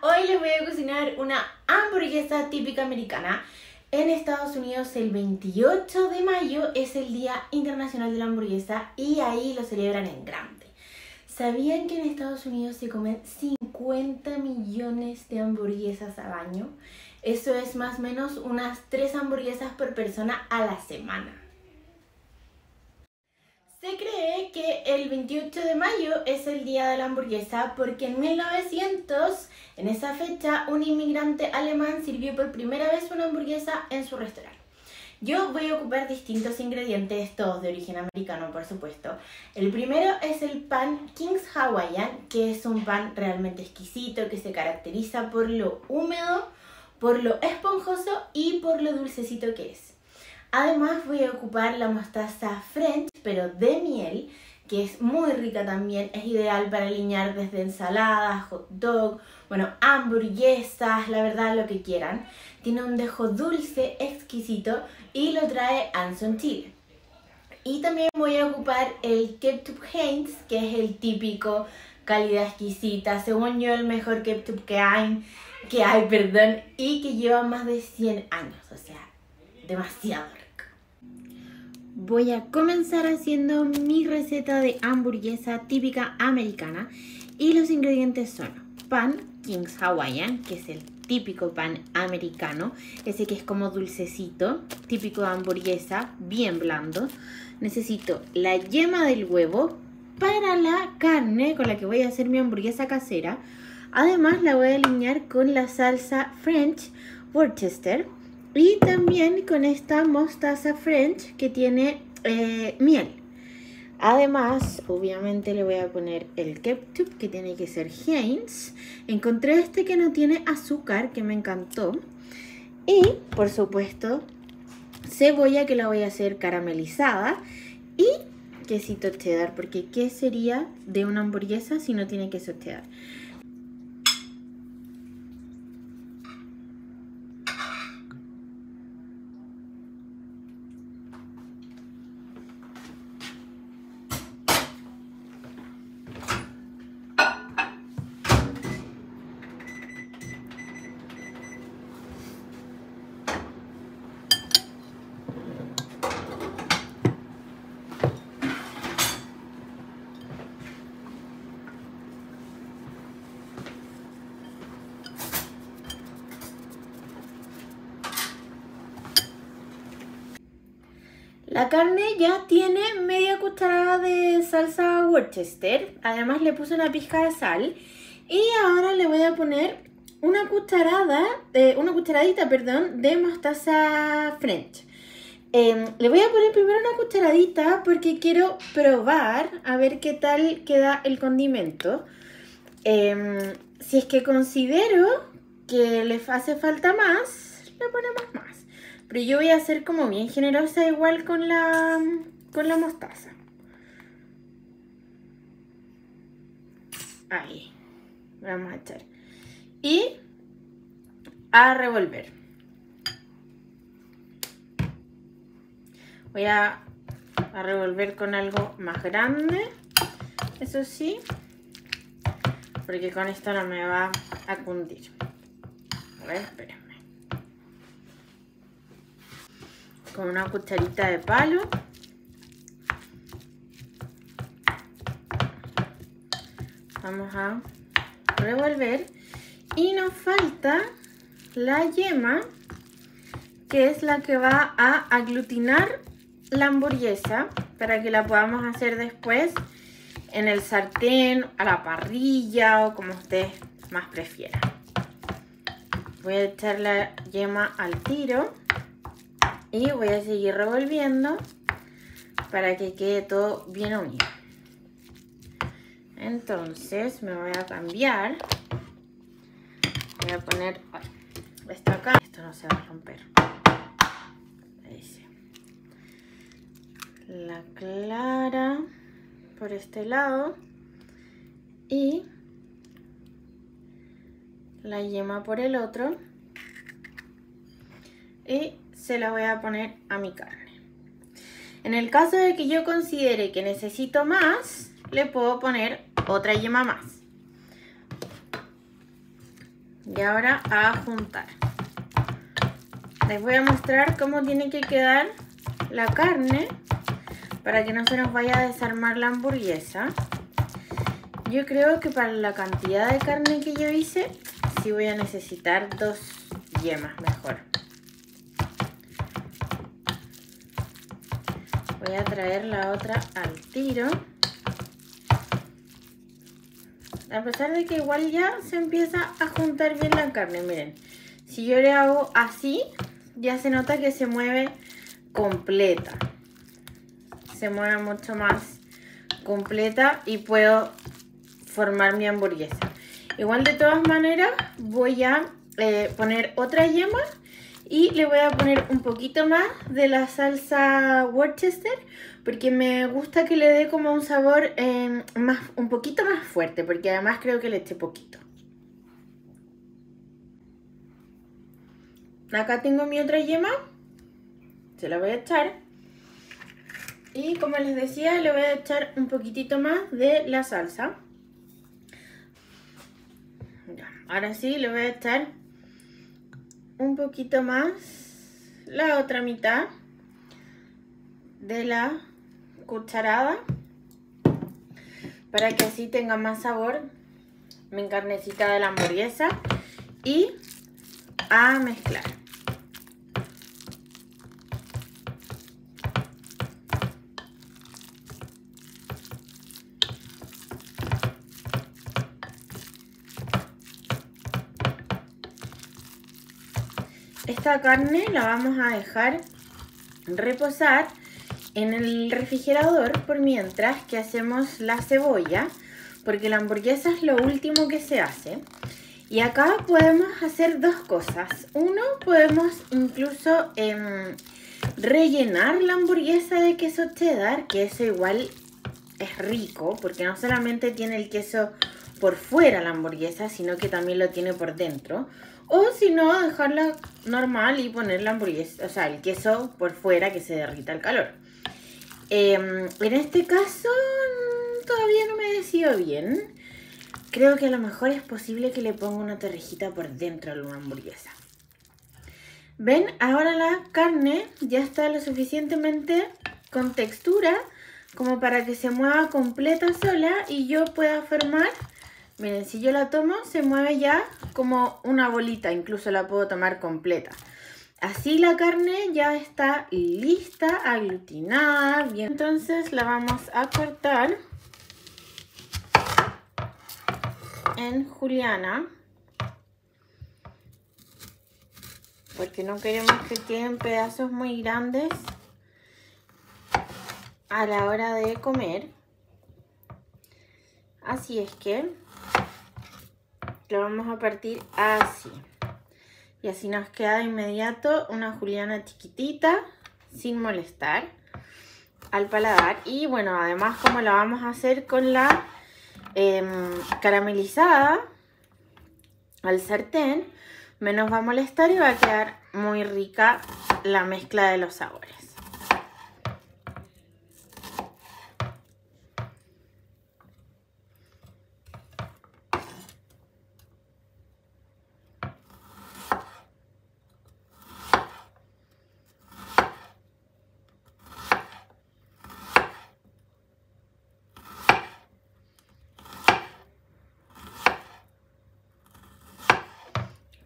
Hoy les voy a cocinar una hamburguesa típica americana. En Estados Unidos el 28 de mayo es el Día Internacional de la Hamburguesa y ahí lo celebran en grande. ¿Sabían que en Estados Unidos se comen 50 millones de hamburguesas al año? Eso es más o menos unas 3 hamburguesas por persona a la semana. Se cree que el 28 de mayo es el día de la hamburguesa porque en 1900, en esa fecha, un inmigrante alemán sirvió por primera vez una hamburguesa en su restaurante. Yo voy a ocupar distintos ingredientes, todos de origen americano, por supuesto. El primero es el pan King's Hawaiian, que es un pan realmente exquisito que se caracteriza por lo húmedo, por lo esponjoso y por lo dulcecito que es. Además voy a ocupar la mostaza French, pero de miel, que es muy rica también, es ideal para alinear desde ensaladas, hot dog, bueno, hamburguesas, la verdad lo que quieran. Tiene un dejo dulce exquisito y lo trae Anson Chile. Y también voy a ocupar el ketchup Heinz, que es el típico calidad exquisita, según yo el mejor ketchup que hay, que hay, perdón, y que lleva más de 100 años, o sea, demasiado rico. Voy a comenzar haciendo mi receta de hamburguesa típica americana y los ingredientes son pan King's Hawaiian, que es el típico pan americano, ese que es como dulcecito, típico de hamburguesa, bien blando. Necesito la yema del huevo para la carne con la que voy a hacer mi hamburguesa casera. Además la voy a alinear con la salsa French Worcester y también con esta mostaza French que tiene eh, miel. Además, obviamente le voy a poner el ketchup que tiene que ser Heinz. Encontré este que no tiene azúcar, que me encantó. Y, por supuesto, cebolla que la voy a hacer caramelizada. Y quesito cheddar, porque ¿qué sería de una hamburguesa si no tiene queso cheddar? La carne ya tiene media cucharada de salsa Worcester. Además le puse una pizca de sal. Y ahora le voy a poner una cucharada, eh, una cucharadita, perdón, de mostaza French. Em, le voy a poner primero una cucharadita porque quiero probar a ver qué tal queda el condimento. Em, si es que considero que le hace falta más, le ponemos más. Pero yo voy a ser como bien generosa igual con la, con la mostaza. Ahí. Vamos a echar. Y a revolver. Voy a, a revolver con algo más grande. Eso sí. Porque con esto no me va a cundir. A ver, espera. Con una cucharita de palo. Vamos a revolver. Y nos falta la yema, que es la que va a aglutinar la hamburguesa para que la podamos hacer después en el sartén, a la parrilla o como ustedes más prefieran. Voy a echar la yema al tiro y voy a seguir revolviendo para que quede todo bien unido. Entonces me voy a cambiar. Voy a poner esto acá. Esto no se va a romper. La clara por este lado y la yema por el otro. Y se la voy a poner a mi carne. En el caso de que yo considere que necesito más, le puedo poner otra yema más. Y ahora a juntar. Les voy a mostrar cómo tiene que quedar la carne para que no se nos vaya a desarmar la hamburguesa. Yo creo que para la cantidad de carne que yo hice, sí voy a necesitar dos yemas mejor. Voy a traer la otra al tiro. A pesar de que igual ya se empieza a juntar bien la carne, miren. Si yo le hago así, ya se nota que se mueve completa. Se mueve mucho más completa y puedo formar mi hamburguesa. Igual de todas maneras voy a eh, poner otra yema y le voy a poner un poquito más de la salsa Worcester porque me gusta que le dé como un sabor em, más, un poquito más fuerte porque además creo que le eché poquito. Acá tengo mi otra yema, se la voy a echar. Y como les decía, le voy a echar un poquitito más de la salsa. ahora sí, le voy a echar un poquito más la otra mitad de la cucharada para que así tenga más sabor mi carnecita de la hamburguesa y a mezclar esta carne la vamos a dejar reposar en el refrigerador por mientras que hacemos la cebolla, porque la hamburguesa es lo último que se hace. Y acá podemos hacer dos cosas. Uno, podemos incluso em, rellenar la hamburguesa de queso cheddar, que eso igual es rico, porque no solamente tiene el queso por fuera la hamburguesa, sino que también lo tiene por dentro. O si no, dejarla normal y poner la hamburguesa, o sea, el queso por fuera que se derrita al calor. Em, en este caso, todavía no me decido bien. Creo que a lo mejor es posible que le ponga una torrejita por dentro de una hamburguesa. ¿Ven? Ahora la carne ya está lo suficientemente con textura como para que se mueva completa sola y yo pueda formar Miren, si yo la tomo, se mueve ya como una bolita, incluso la puedo tomar completa. Así la carne ya está lista, aglutinada, bien. Entonces la vamos a cortar en juliana. Porque no queremos que queden pedazos muy grandes a la hora de comer. Así es que lo vamos a partir así. Y así nos queda de inmediato una juliana chiquitita, sin molestar al paladar. Y bueno, además como la vamos a hacer con la em, caramelizada al sartén, menos va a molestar y va a quedar muy rica la mezcla de los sabores.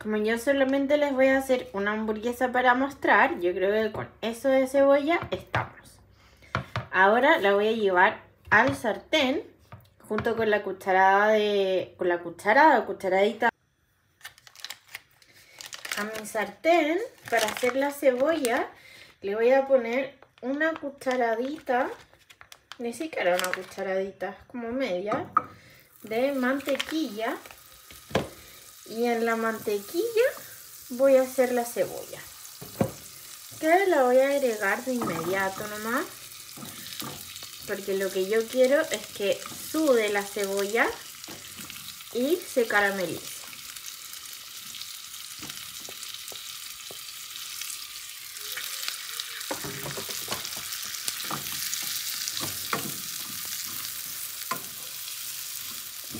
Como yo solamente les voy a hacer una hamburguesa para mostrar, yo creo que con eso de cebolla estamos. Ahora la voy a llevar al sartén junto con la cucharada de con la cucharada o cucharadita a mi sartén para hacer la cebolla. Le voy a poner una cucharadita ni siquiera una cucharadita como media de mantequilla y en la mantequilla voy a hacer la cebolla. Que la voy a agregar de inmediato nomás. Porque lo que yo quiero es que sude la cebolla y se caramelice.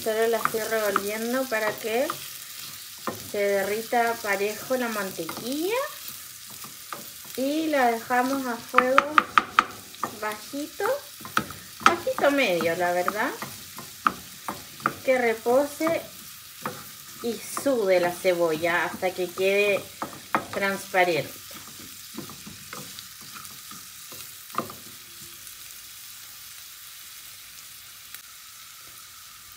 Solo la estoy revolviendo para que se derrita parejo la mantequilla y la dejamos a fuego bajito, bajito medio la verdad, que repose y sude la cebolla hasta que quede transparente.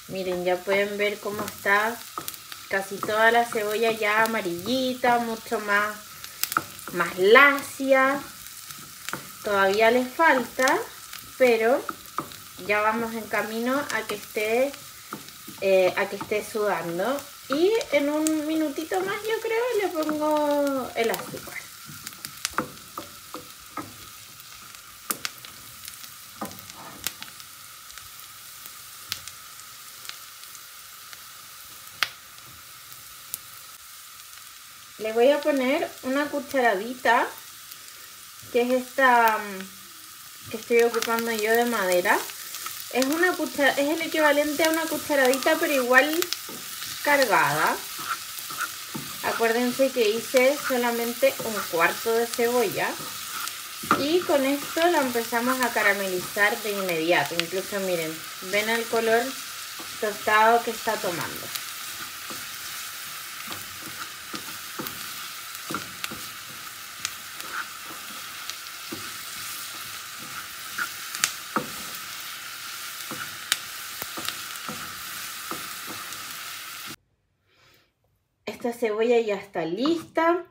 Miren, ya pueden ver cómo está casi toda la cebolla ya amarillita, mucho más, más lacia. Todavía les falta, pero ya vamos en camino a que esté, eh, a que esté sudando. Y en un minutito más yo creo le pongo el azúcar. Le voy a poner una cucharadita, que es esta mm, que estoy ocupando yo de madera. Es, una es el equivalente a una cucharadita, pero igual cargada. Acuérdense que hice solamente un cuarto de cebolla. Y con esto la empezamos a caramelizar de inmediato. Incluso miren, ven el color tostado que está tomando. Cebolla ya está lista.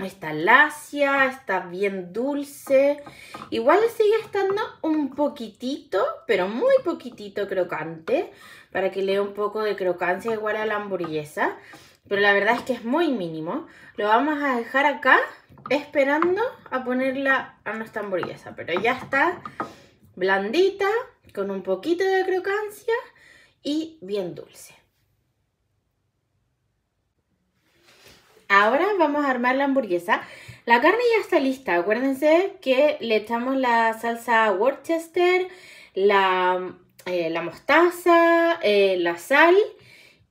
Está lacia, está bien dulce. Igual sigue estando un poquitito, pero muy poquitito crocante. Para que le dé un poco de crocancia igual a la hamburguesa. Pero la verdad es que es muy mínimo. Lo vamos a dejar acá esperando a ponerla a nuestra hamburguesa. Pero ya está blandita, con un poquito de crocancia y bien dulce. Ahora vamos a armar la hamburguesa. La carne ya está lista. Acuérdense que le echamos la salsa Worcester, la, eh, mostaza, eh, la sal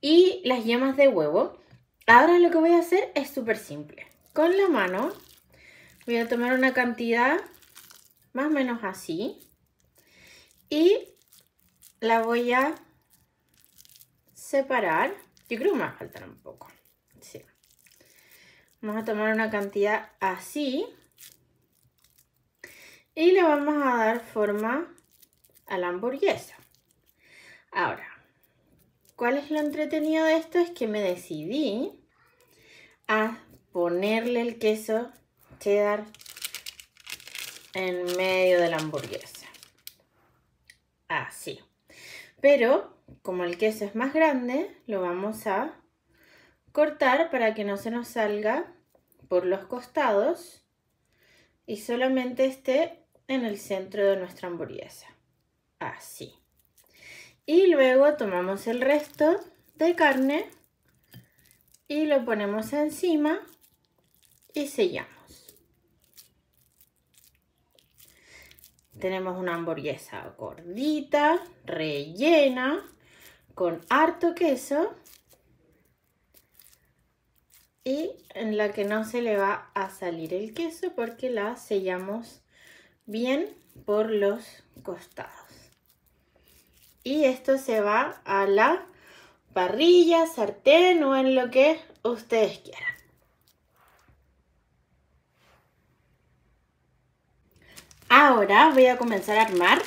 y las yemas de huevo. Ahora lo que voy a hacer es súper simple. Con la mano voy a tomar una cantidad más o menos así y la voy a separar. Yo creo que me va a faltar un poco. Vamos a tomar una cantidad así. Y le vamos a dar forma a la hamburguesa. Ahora, ¿cuál es lo entretenido de esto? Es que me decidí a ponerle el queso cheddar en medio de la hamburguesa. Así. Pero, como el queso es más grande, lo vamos a cortar para que no se nos salga por los costados y solamente esté en el centro de nuestra hamburguesa. Así. Y luego tomamos el resto de carne y lo ponemos encima y sellamos. Tenemos una hamburguesa gordita, rellena, con harto queso y en la que no se le va a salir el queso porque la sellamos bien por los costados. Y esto se va a la parrilla, sartén o en lo que ustedes quieran. Ahora voy a comenzar a armar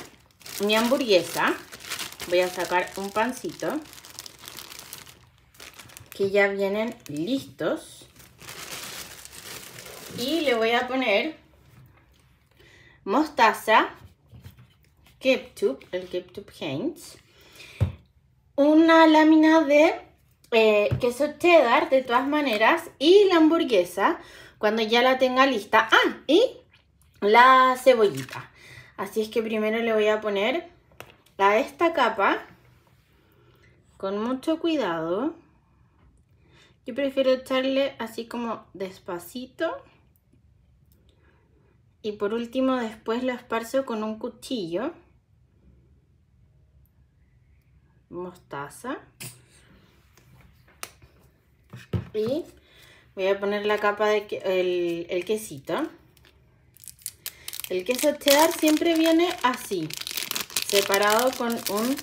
mi hamburguesa. Voy a sacar un pancito que ya vienen listos. Y le voy a poner mostaza, ketchup, el ketchup Heinz, una lámina de eh, queso cheddar de todas maneras y la hamburguesa cuando ya la tenga lista. Ah, y la cebollita. Así es que primero le voy a poner a esta capa con mucho cuidado. Yo prefiero echarle así como despacito. Y por último después lo esparzo con un cuchillo. Mostaza. Y voy a poner la capa de el, el quesito. El queso cheddar siempre viene así, separado con un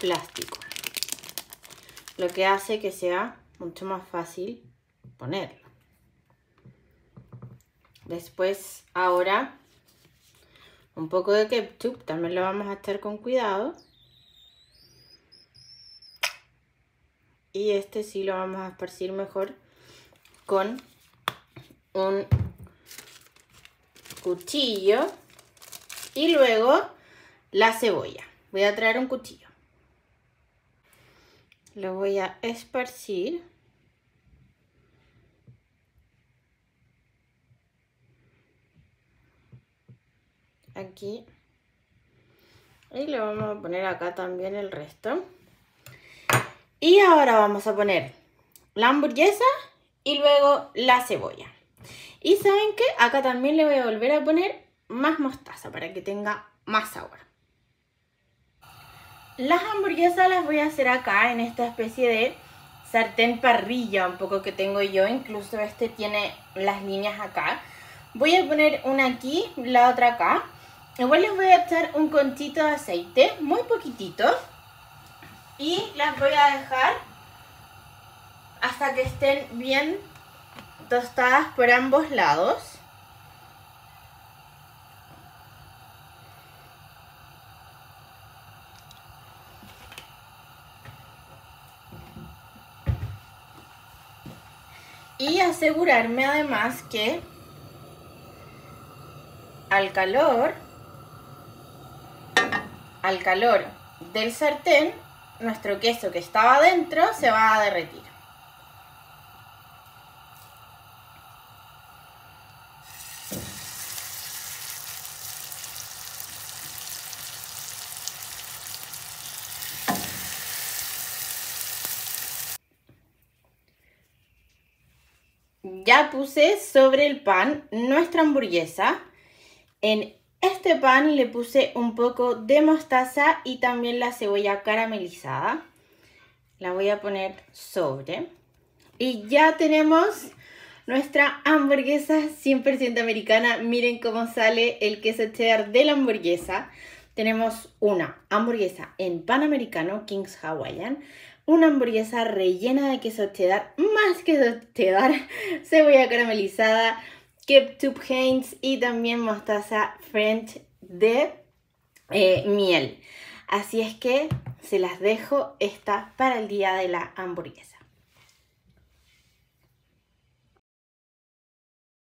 plástico. Lo que hace que sea mucho más fácil ponerlo. Después, ahora, un poco de ketchup, también lo vamos a estar con cuidado. Y este sí lo vamos a esparcir mejor con un cuchillo. Y luego la cebolla. Voy a traer un cuchillo. Lo voy a esparcir. Aquí. Y le vamos a poner acá también el resto. Y ahora vamos a poner la hamburguesa y luego la cebolla. Y ¿saben qué? Acá también le voy a volver a poner más mostaza para que tenga más sabor. Las hamburguesas las voy a hacer acá en esta especie de sartén parrilla un poco que tengo yo. Incluso este tiene las líneas acá. Voy a poner una aquí, la otra acá. Igual les voy a echar un conchito de aceite, muy poquitito. Y las voy a dejar hasta que estén bien tostadas por ambos lados. Y asegurarme además que al calor, al calor del sartén, nuestro queso que estaba dentro se va a derretir. Ya puse sobre el pan nuestra hamburguesa. En este pan le puse un poco de mostaza y también la cebolla caramelizada. La voy a poner sobre. Y ya tenemos nuestra hamburguesa 100% americana. Miren cómo sale el queso cheddar de la hamburguesa. Tenemos una hamburguesa en pan americano, King's Hawaiian, una hamburguesa rellena de queso cheddar, más queso cheddar, cebolla caramelizada, ketchup Heinz y también mostaza French de eh, miel. Así es que se las dejo esta para el día de la hamburguesa.